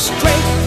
straight